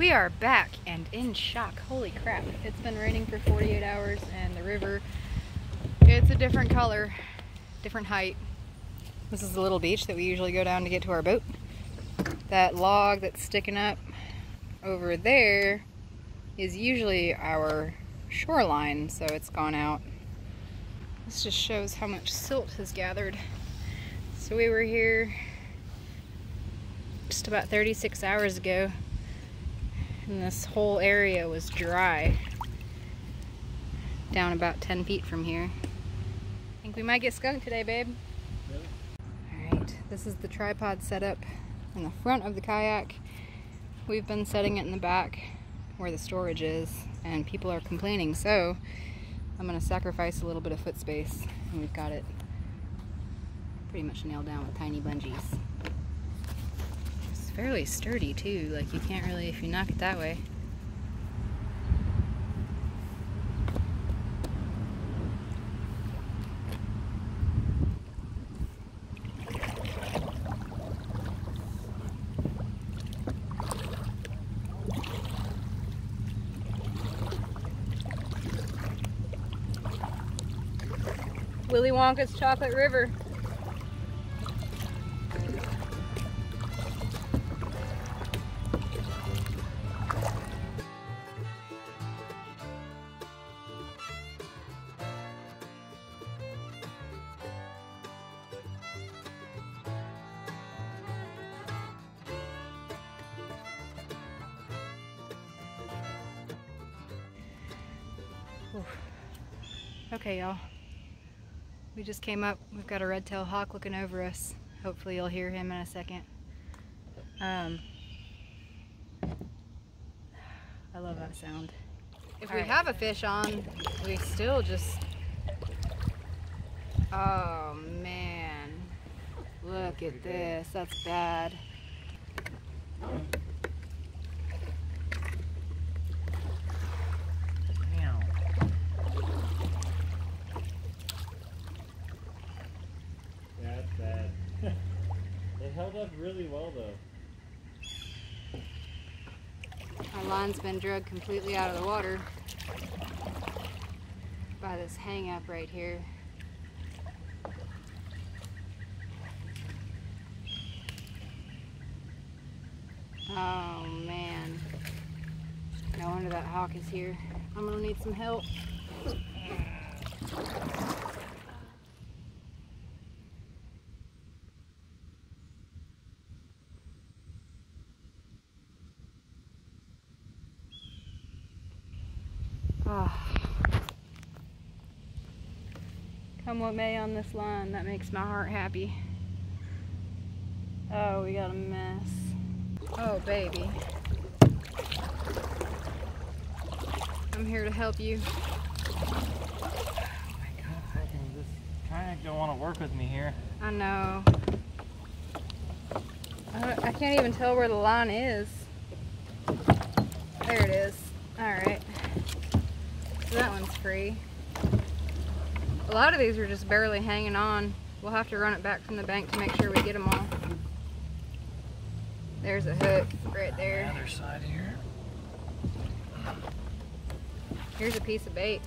We are back and in shock. Holy crap. It's been raining for 48 hours and the river, it's a different color, different height. This is the little beach that we usually go down to get to our boat. That log that's sticking up over there is usually our shoreline, so it's gone out. This just shows how much silt has gathered. So we were here just about 36 hours ago and this whole area was dry down about 10 feet from here. I think we might get skunked today, babe. Really? Alright, this is the tripod setup in the front of the kayak. We've been setting it in the back where the storage is and people are complaining so I'm going to sacrifice a little bit of foot space and we've got it pretty much nailed down with tiny bungees fairly sturdy too. Like you can't really, if you knock it that way. Willy Wonka's Chocolate River. Okay, y'all. We just came up. We've got a red-tailed hawk looking over us. Hopefully you'll hear him in a second. Um, I love that sound. If All we right. have a fish on, we still just... Oh, man. Look at this. That's bad. Held up really well though. Our line's been dragged completely out of the water by this hang up right here. Oh man. No wonder that hawk is here. I'm gonna need some help. Oh. Come what may on this line, that makes my heart happy. Oh, we got a mess. Oh, baby. I'm here to help you. Oh my god. Kayak don't want to work with me here. I know. I can't even tell where the line is. There it is. Alright. So that one's free. A lot of these are just barely hanging on. We'll have to run it back from the bank to make sure we get them all. There's a hook right there. The other side here. Here's a piece of bait.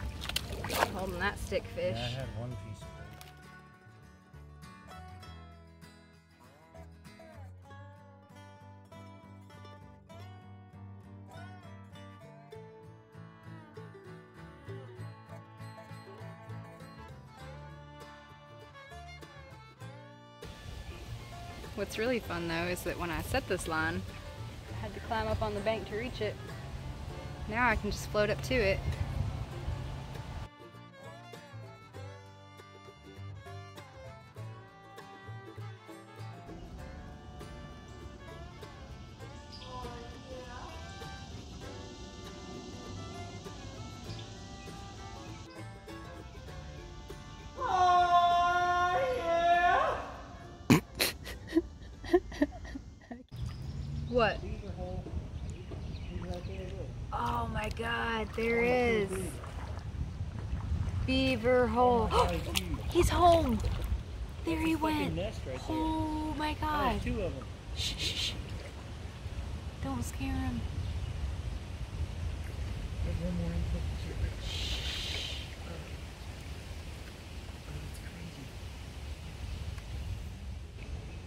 Holding that stick fish. Yeah, What's really fun though is that when I set this line, I had to climb up on the bank to reach it. Now I can just float up to it What? Oh my god, there is. Beaver hole. He's home. There he went. Oh my god. Two of them. Shh, shh, shh. Don't scare him. No more infiltration. Oh. Oh, that's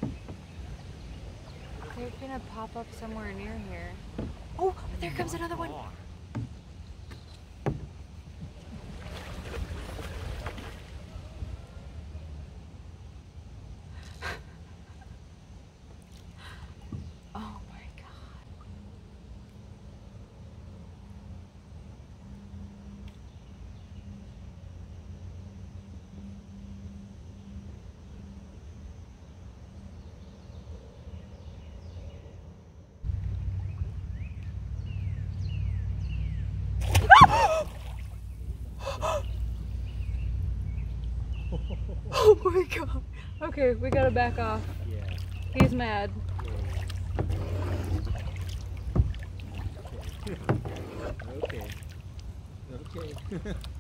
crazy. They're gonna pop up somewhere near here. Oh, there comes another one. Oh my god. Okay, we gotta back off. Yeah. He's mad. Okay. Okay.